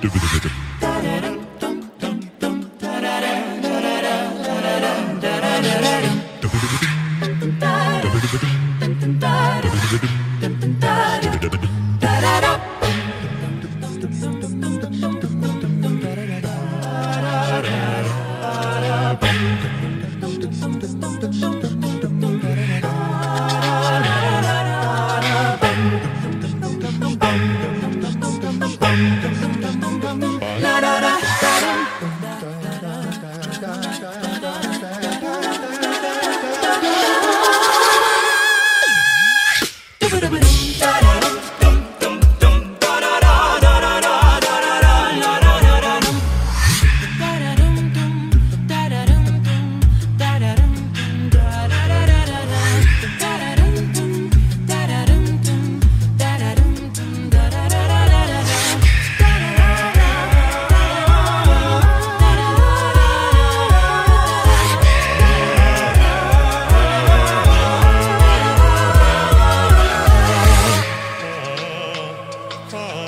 Da-ba-da-ba-dum. da da far.